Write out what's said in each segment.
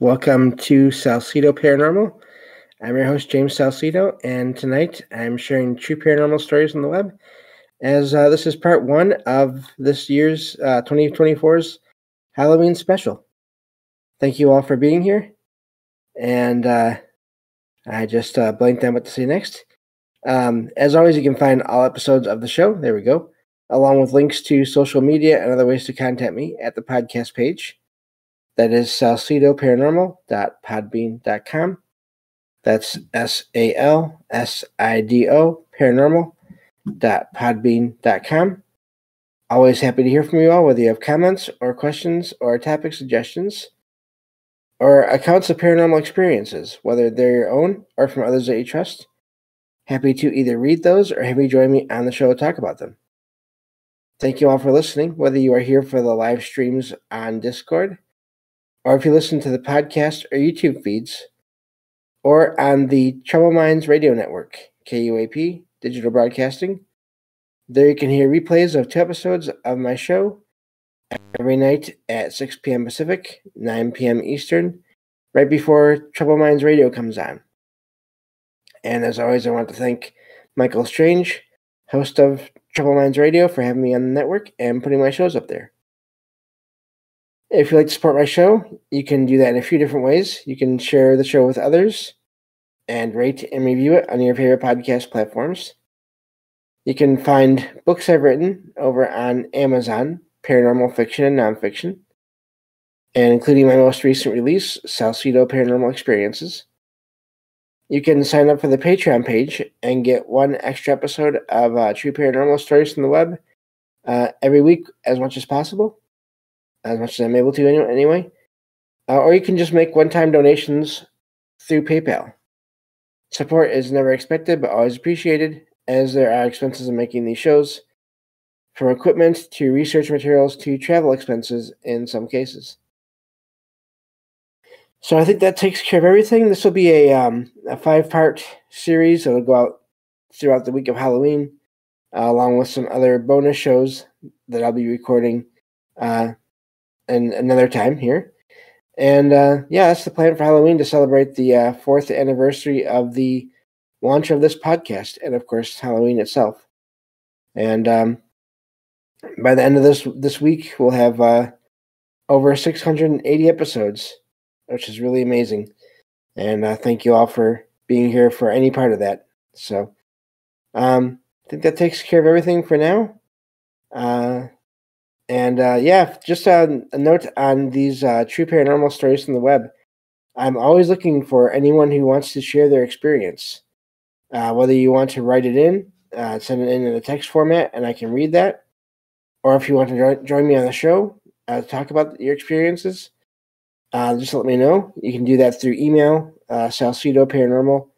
Welcome to Salsido Paranormal. I'm your host, James Salsido, and tonight I'm sharing true paranormal stories on the web. As uh, this is part one of this year's uh, 2024's Halloween special. Thank you all for being here. And uh, I just uh, blanked on what to say next. Um, as always, you can find all episodes of the show. There we go. Along with links to social media and other ways to contact me at the podcast page that is salsidoparanormal.podbean.com. That's S A L S I D O paranormal.podbean.com. Always happy to hear from you all, whether you have comments or questions or topic suggestions or accounts of paranormal experiences, whether they're your own or from others that you trust. Happy to either read those or have you join me on the show to talk about them. Thank you all for listening, whether you are here for the live streams on Discord or if you listen to the podcast or YouTube feeds, or on the Troubled Minds Radio Network, KUAP, Digital Broadcasting. There you can hear replays of two episodes of my show every night at 6 p.m. Pacific, 9 p.m. Eastern, right before Troubled Minds Radio comes on. And as always, I want to thank Michael Strange, host of Troubled Minds Radio, for having me on the network and putting my shows up there. If you'd like to support my show, you can do that in a few different ways. You can share the show with others and rate and review it on your favorite podcast platforms. You can find books I've written over on Amazon, paranormal fiction and nonfiction, and including my most recent release, Salsido Paranormal Experiences. You can sign up for the Patreon page and get one extra episode of uh, True Paranormal Stories from the web uh, every week as much as possible as much as I'm able to anyway. Uh, or you can just make one time donations through PayPal. Support is never expected but always appreciated, as there are expenses in making these shows, from equipment to research materials to travel expenses in some cases. So I think that takes care of everything. This will be a, um, a five part series that'll go out throughout the week of Halloween, uh, along with some other bonus shows that I'll be recording uh, and another time here. And uh, yeah, that's the plan for Halloween to celebrate the uh, fourth anniversary of the launch of this podcast, and of course Halloween itself. And um, by the end of this this week, we'll have uh, over 680 episodes, which is really amazing. And uh, thank you all for being here for any part of that. So, um, I think that takes care of everything for now. Uh, and uh, yeah, just a, a, note on these uh, true paranormal stories from the web. I'm always looking for anyone who wants to share their experience. Uh, whether you want to write it in, uh, send it in in a text format, and I can read that, or if you want to join, me on the show uh, to talk about your experiences, uh, just let me know. You can do that through email, uh, salsidoparanormal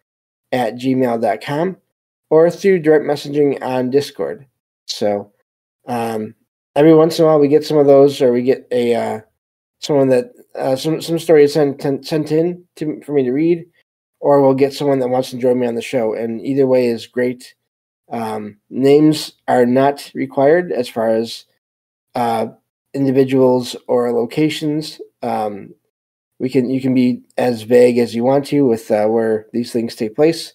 at gmail.com, or through direct messaging on Discord. So, um, every once in a while we get some of those, or we get a uh, someone that uh, some some story is sent sent in to for me to read, or we'll get someone that wants to join me on the show. And either way is great. Um, names are not required as far as uh, individuals or locations. Um, we can you can be as vague as you want to with uh, where these things take place.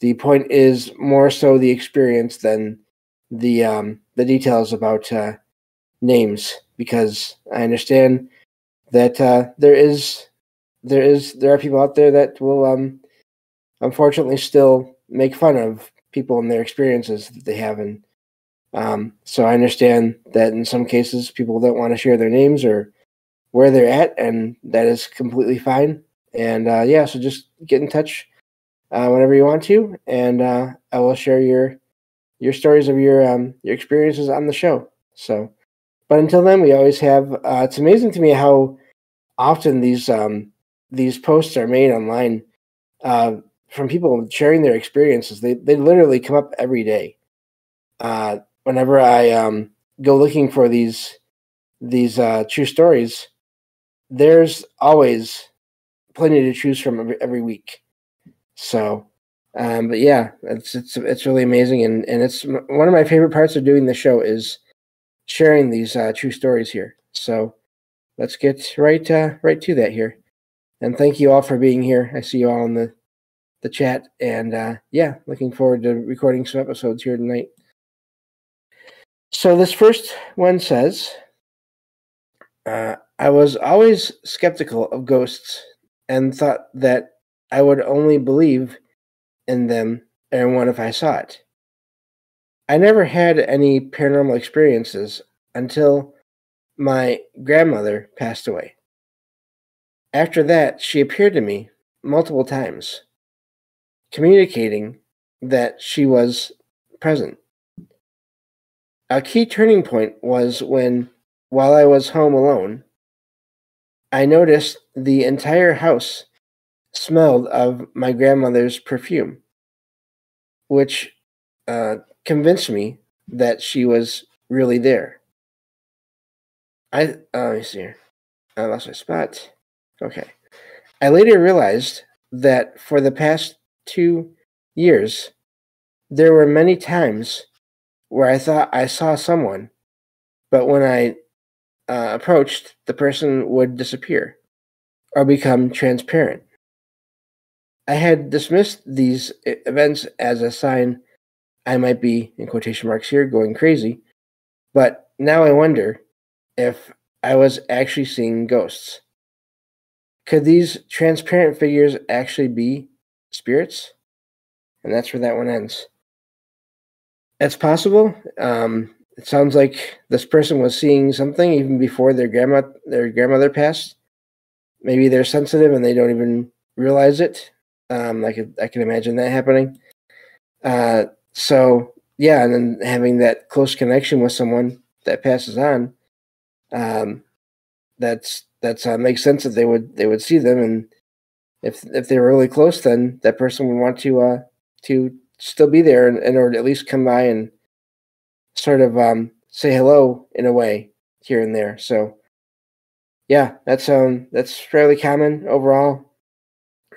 The point is more so the experience than the um, the details about uh, names because I understand that uh, there is there is there are people out there that will um, unfortunately still make fun of people and their experiences that they have and um, so I understand that in some cases people don't want to share their names or where they're at and that is completely fine. And uh, yeah so just get in touch uh, whenever you want to and uh, I will share your your stories of your um, your experiences on the show. So, but until then, we always have. Uh, it's amazing to me how often these um, these posts are made online uh, from people sharing their experiences. They they literally come up every day. Uh, whenever I um, go looking for these these uh, true stories, there's always plenty to choose from every, every week. So um, but yeah, it's it's it's really amazing, and and it's one of my favorite parts of doing the show is sharing these uh, true stories here. So let's get right uh, right to that here. And thank you all for being here. I see you all in the the chat, and uh, yeah, looking forward to recording some episodes here tonight. So this first one says, uh, "I was always skeptical of ghosts and thought that I would only believe in them and what if I saw it. I never had any paranormal experiences until my grandmother passed away. After that, she appeared to me multiple times, communicating that she was present. A key turning point was when, while I was home alone, I noticed the entire house smelled of my grandmother's perfume, which uh, convinced me that she was really there. I oh, let me see here. I lost my spot. Okay. I later realized that for the past two years, there were many times where I thought I saw someone, but when I uh, approached, the person would disappear or become transparent. I had dismissed these events as a sign I might be, in quotation marks here, going crazy, but now I wonder if I was actually seeing ghosts. Could these transparent figures actually be spirits? And that's where that one ends. It's possible. Um, it sounds like this person was seeing something even before their grandma their grandmother passed. Maybe they're sensitive and they don't even realize it. Um, I could I can imagine that happening. Uh, so yeah, and then having that close connection with someone that passes on, um, that's that's uh, makes sense that they would they would see them, and if if they were really close, then that person would want to uh, to still be there and, and or at least come by and sort of um, say hello in a way here and there. So yeah, that's um that's fairly common overall.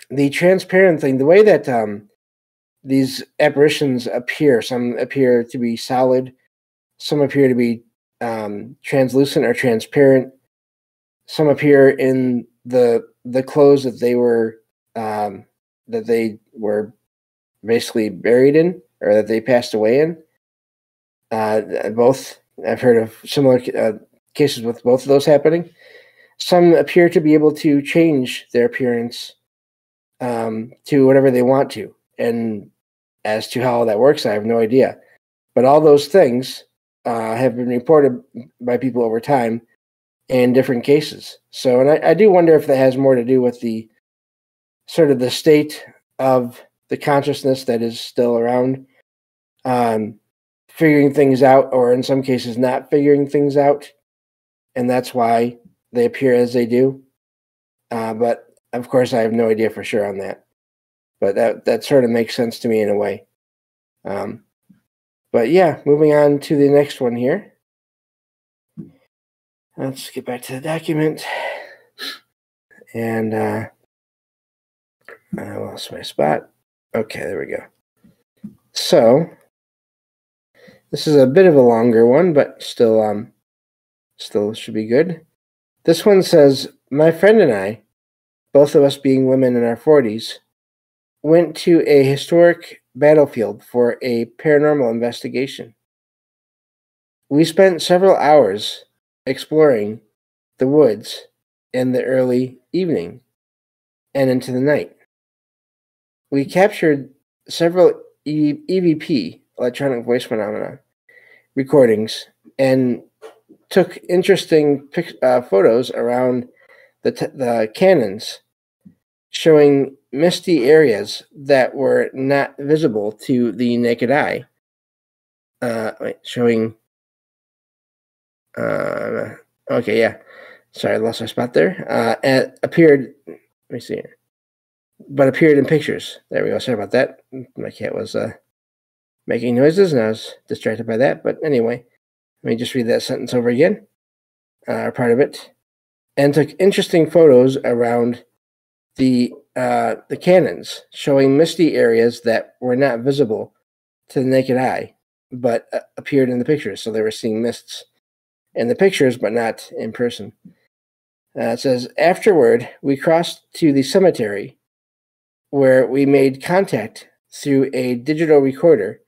The transparent thing, the way that um these apparitions appear, some appear to be solid, some appear to be um, translucent or transparent, some appear in the the clothes that they were um, that they were basically buried in or that they passed away in. Uh, both I've heard of similar uh, cases with both of those happening. Some appear to be able to change their appearance um, to whatever they want to, and as to how that works, I have no idea. But all those things uh, have been reported by people over time in different cases. So, and I, I do wonder if that has more to do with the sort of the state of the consciousness that is still around, um, figuring things out, or in some cases, not figuring things out. And that's why they appear as they do. Uh, but of course, I have no idea for sure on that. But that, that sort of makes sense to me in a way. Um, but yeah, moving on to the next one here. Let's get back to the document. And uh, I lost my spot. Okay, there we go. So this is a bit of a longer one, but still um still should be good. This one says, My friend and I, both of us being women in our forties, went to a historic battlefield for a paranormal investigation. We spent several hours exploring the woods in the early evening and into the night. We captured several EVP, electronic voice phenomena, recordings and took interesting uh, photos around the, t- the cannons showing misty areas that were not visible to the naked eye. Uh, wait, showing. Uh, okay, yeah. Sorry, I lost my spot there. Uh, appeared. Let me see. But appeared in pictures. There we go. Sorry about that. My cat was uh, making noises, and I was distracted by that. But anyway, let me just read that sentence over again. Uh, part of it, and took interesting photos around the uh, the cannons, showing misty areas that were not visible to the naked eye, but uh, appeared in the pictures. So they were seeing mists in the pictures, but not in person. Uh, it says, Afterward, we crossed to the cemetery where we made contact through a digital recorder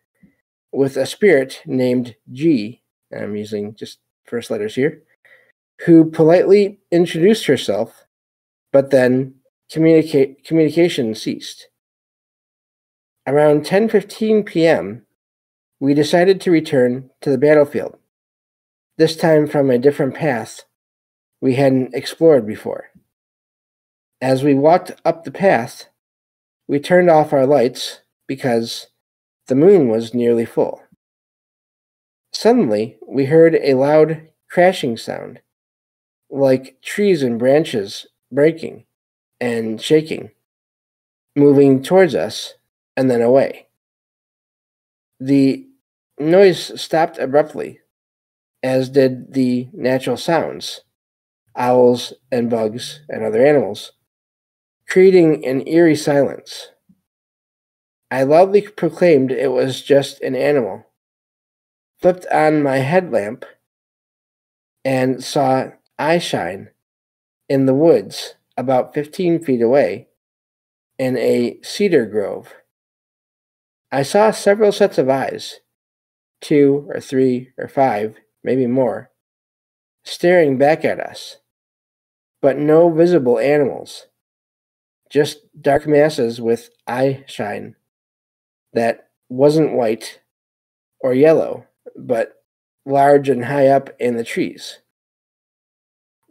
with a spirit named G. I'm using just first letters here, who politely introduced herself, but then communicate communication ceased. Around 10:15 p.m., we decided to return to the battlefield. This time from a different path we hadn't explored before. As we walked up the path, we turned off our lights because the moon was nearly full. Suddenly, we heard a loud crashing sound, like trees and branches breaking and shaking, moving towards us and then away. The noise stopped abruptly, as did the natural sounds owls and bugs and other animals, creating an eerie silence. I loudly proclaimed it was just an animal, flipped on my headlamp, and saw eyeshine in the woods about 15 feet away in a cedar grove. I saw several sets of eyes, two or three or five, maybe more, staring back at us, but no visible animals, just dark masses with eye shine that wasn't white or yellow, but large and high up in the trees.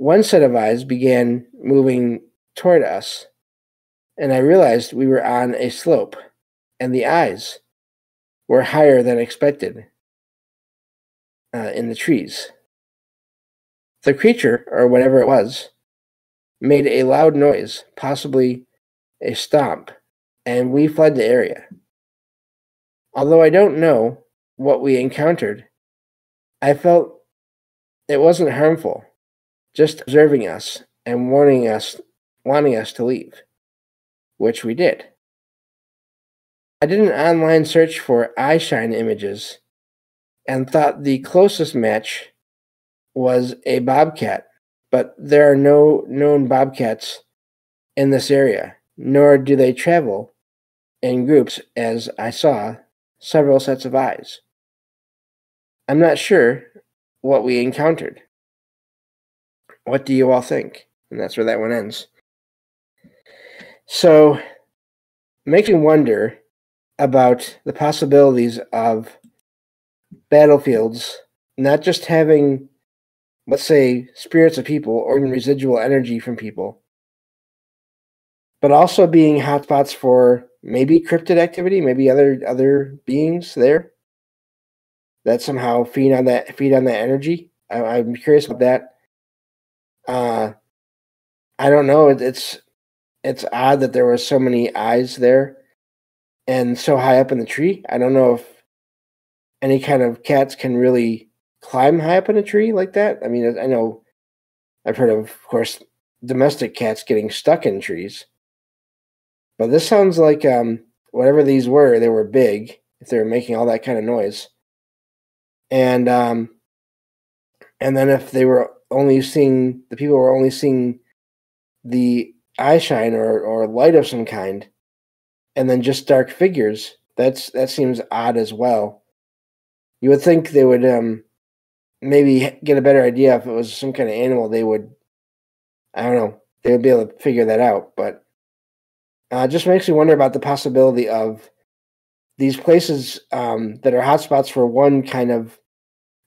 One set of eyes began moving toward us, and I realized we were on a slope and the eyes were higher than expected uh, in the trees. The creature, or whatever it was, made a loud noise, possibly a stomp, and we fled the area. Although I don't know what we encountered, I felt it wasn't harmful, just observing us and warning us, wanting us to leave, which we did. I did an online search for eyeshine images and thought the closest match was a bobcat, but there are no known bobcats in this area, nor do they travel in groups as I saw several sets of eyes. I'm not sure what we encountered. What do you all think? And that's where that one ends. So, makes me wonder about the possibilities of battlefields not just having, let's say, spirits of people or even residual energy from people, but also being hotspots for maybe cryptid activity, maybe other other beings there that somehow feed on that feed on that energy. I, am curious about that. Uh, I don't know. It, it's it's odd that there were so many eyes there and so high up in the tree. I don't know if any kind of cats can really climb high up in a tree like that. I mean, I know I've heard of, of course, domestic cats getting stuck in trees, but this sounds like um, whatever these were, they were big if they were making all that kind of noise, and um, and then if they were only seeing the people were only seeing the eye shine or or light of some kind and then just dark figures. That's that seems odd as well. You would think they would um maybe get a better idea if it was some kind of animal. They would, I don't know, they would be able to figure that out. But uh, just makes me wonder about the possibility of these places um, that are hotspots for one kind of,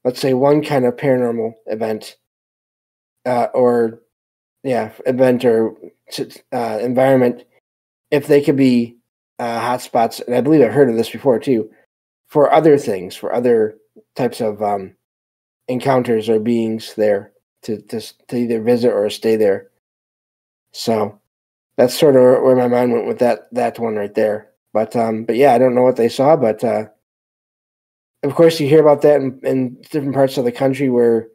let's say, one kind of paranormal event, uh, or yeah, event or uh, environment. If they could be uh, hotspots, and I believe I've heard of this before too, for other things, for other types of um, encounters or beings there to, to to either visit or stay there. So that's sort of where my mind went with that that one right there. But um, but yeah, I don't know what they saw, but uh, of course you hear about that in, in different parts of the country where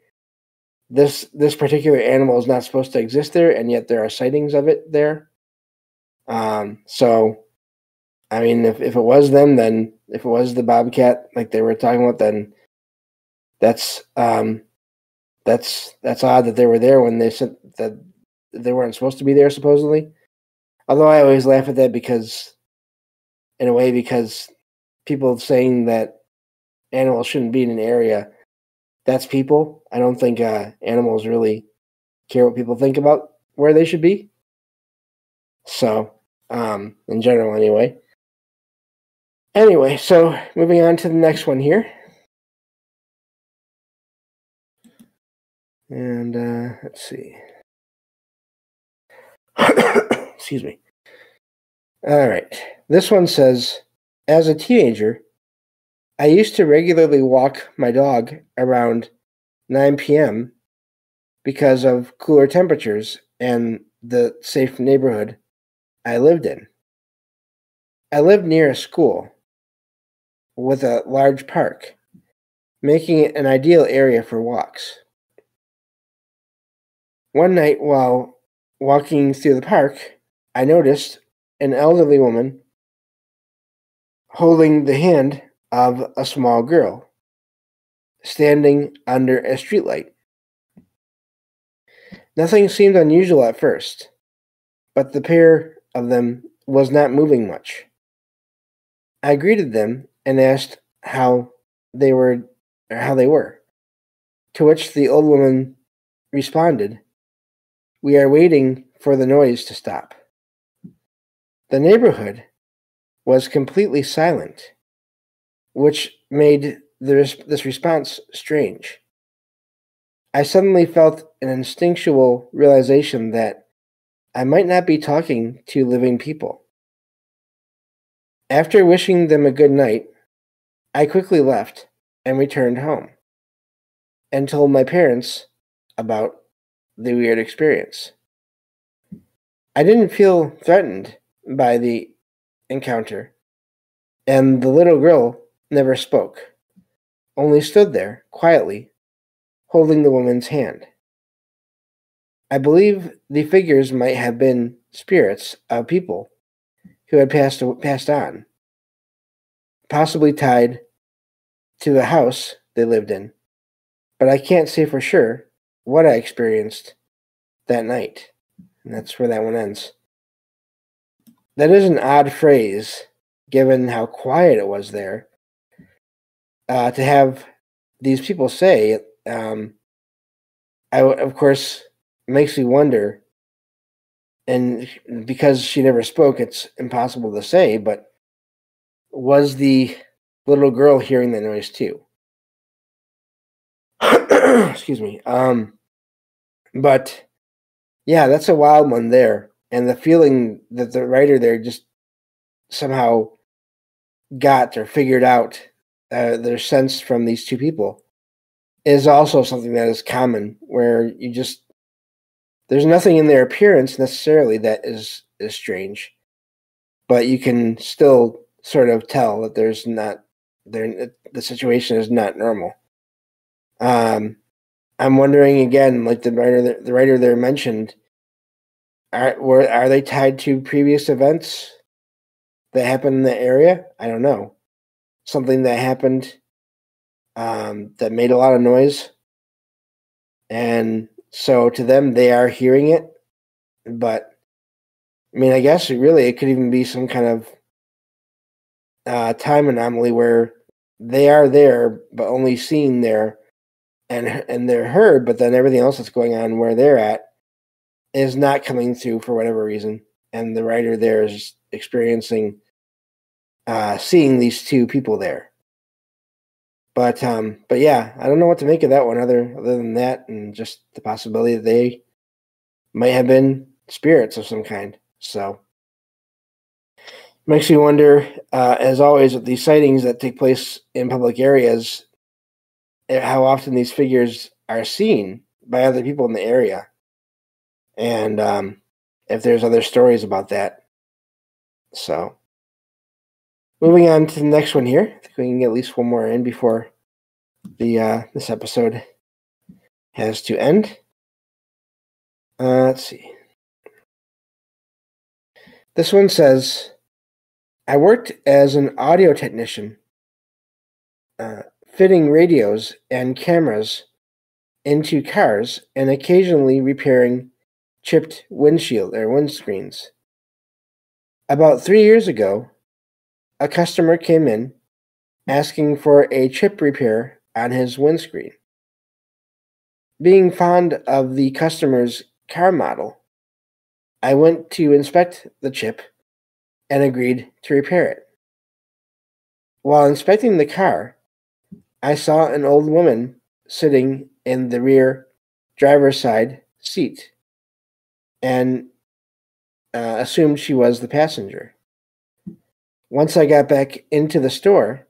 this this particular animal is not supposed to exist there, and yet there are sightings of it there. Um, so I mean, if, if it was them, then if it was the bobcat like they were talking about, then that's um, that's that's odd that they were there when they said that they weren't supposed to be there supposedly. Although I always laugh at that because, in a way, because people saying that animals shouldn't be in an area, that's people. I don't think uh, animals really care what people think about where they should be. So, um, in general, anyway. Anyway, so moving on to the next one here. And uh, let's see. Excuse me. All right. This one says As a teenager, I used to regularly walk my dog around 9 p.m. because of cooler temperatures and the safe neighborhood I lived in. I lived near a school with a large park, making it an ideal area for walks. One night while walking through the park, I noticed an elderly woman holding the hand of a small girl standing under a streetlight. Nothing seemed unusual at first, but the pair of them was not moving much. I greeted them and asked how they were or how they were. To which the old woman responded, "We are waiting for the noise to stop." The neighborhood was completely silent, which made this, this response strange. I suddenly felt an instinctual realization that I might not be talking to living people. After wishing them a good night, I quickly left and returned home and told my parents about the weird experience. I didn't feel threatened by the encounter, and the little girl never spoke, only stood there quietly, holding the woman's hand. I believe the figures might have been spirits of people who had passed, passed on, possibly tied to the house they lived in, but I can't say for sure what I experienced that night. And that's where that one ends. That is an odd phrase, given how quiet it was there. Uh, to have these people say, um, I of course makes me wonder. And because she never spoke, it's impossible to say. But was the little girl hearing the noise too? Excuse me. Um, but yeah, that's a wild one there and the feeling that the writer there just somehow got or figured out their sense from these two people is also something that is common where you just there's nothing in their appearance necessarily that is is strange but you can still sort of tell that there's not there the situation is not normal um i'm wondering again like the writer the writer there mentioned are were are they tied to previous events that happened in the area? I don't know. Something that happened um, that made a lot of noise, and so to them they are hearing it. But I mean, I guess it really it could even be some kind of uh, time anomaly where they are there but only seen there and and they're heard, but then everything else that's going on where they're at is not coming through for whatever reason, and the writer there is experiencing uh, seeing these two people there. But um, but yeah, I don't know what to make of that one other other than that, and just the possibility that they might have been spirits of some kind. So makes me wonder, uh, as always, with these sightings that take place in public areas, eh, how often these figures are seen by other people in the area and um, if there's other stories about that. So, moving on to the next one here. I think we can get at least one more in before the uh, this episode has to end. Uh, let's see. This one says, "I worked as an audio technician, uh, fitting radios and cameras into cars, and occasionally repairing chipped windshield or windscreens. About three years ago, a customer came in asking for a chip repair on his windscreen. Being fond of the customer's car model, I went to inspect the chip and agreed to repair it. While inspecting the car, I saw an old woman sitting in the rear driver's side seat and uh, assumed she was the passenger. Once I got back into the store,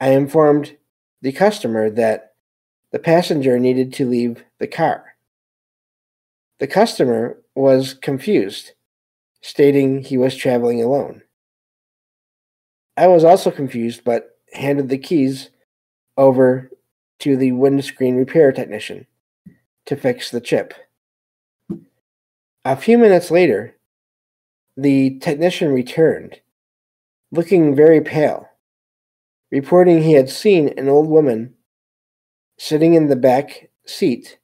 I informed the customer that the passenger needed to leave the car. The customer was confused, stating he was traveling alone. I was also confused, but handed the keys over to the windscreen repair technician to fix the chip. A few minutes later, the technician returned, looking very pale, reporting he had seen an old woman sitting in the back seat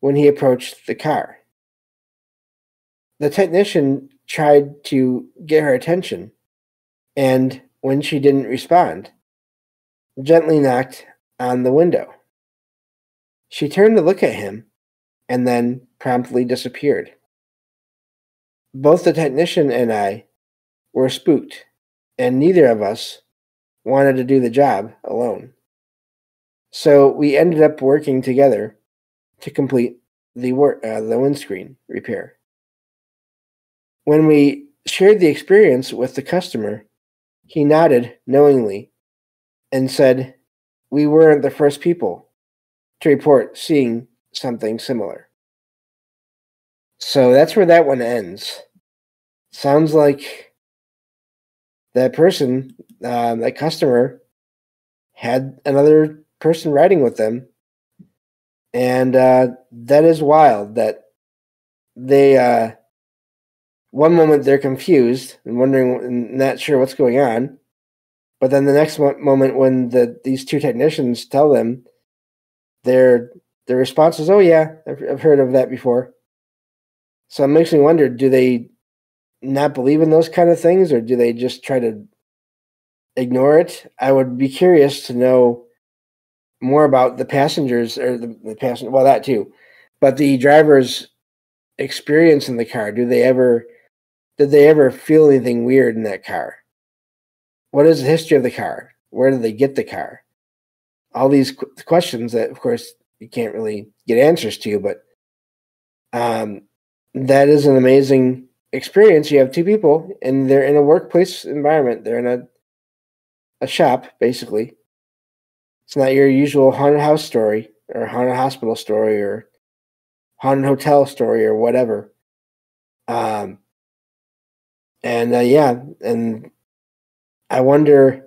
when he approached the car. The technician tried to get her attention, and when she didn't respond, gently knocked on the window. She turned to look at him and then promptly disappeared. Both the technician and I were spooked, and neither of us wanted to do the job alone. So we ended up working together to complete the work, uh, the windscreen repair. When we shared the experience with the customer, he nodded knowingly and said, We weren't the first people to report seeing something similar. So that's where that one ends. Sounds like that person, uh, that customer, had another person riding with them. And uh, that is wild that they, uh, one moment they're confused and wondering, and not sure what's going on. But then the next moment, when the these two technicians tell them, their their response is, "Oh yeah, I've, I've heard of that before." So it makes me wonder: do they not believe in those kind of things, or do they just try to ignore it? I would be curious to know more about the passengers or the, the passenger. Well, that too, but the driver's experience in the car. Do they ever did they ever feel anything weird in that car? What is the history of the car? Where did they get the car? All these qu- questions that, of course, you can't really get answers to, but um, that is an amazing experience. You have two people, and they're in a workplace environment. They're in a a shop, basically. It's not your usual haunted house story or haunted hospital story or haunted hotel story or whatever. Um, and uh, yeah, and I wonder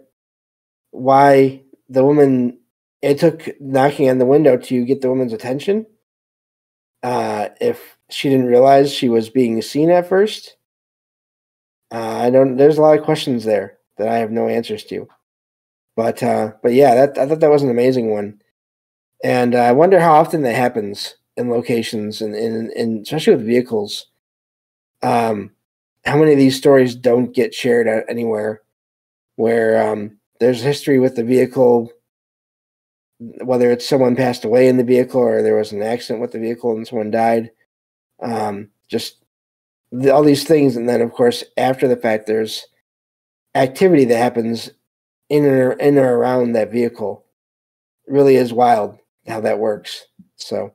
why the woman. It took knocking on the window to get the woman's attention. Uh, if she didn't realize she was being seen at first. Uh, I don't. There's a lot of questions there that I have no answers to. But uh, but yeah, that I thought that was an amazing one, and I wonder how often that happens in locations and in, in, especially with vehicles. Um, how many of these stories don't get shared anywhere, where um, there's history with the vehicle, whether it's someone passed away in the vehicle or there was an accident with the vehicle and someone died um, just the, all these things, and then of course after the fact, there's activity that happens in or in or around that vehicle. It really is wild how that works. So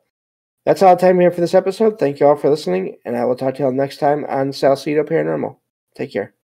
that's all the time have for this episode. Thank you all for listening, and I will talk to you all next time on Salsido Paranormal. Take care.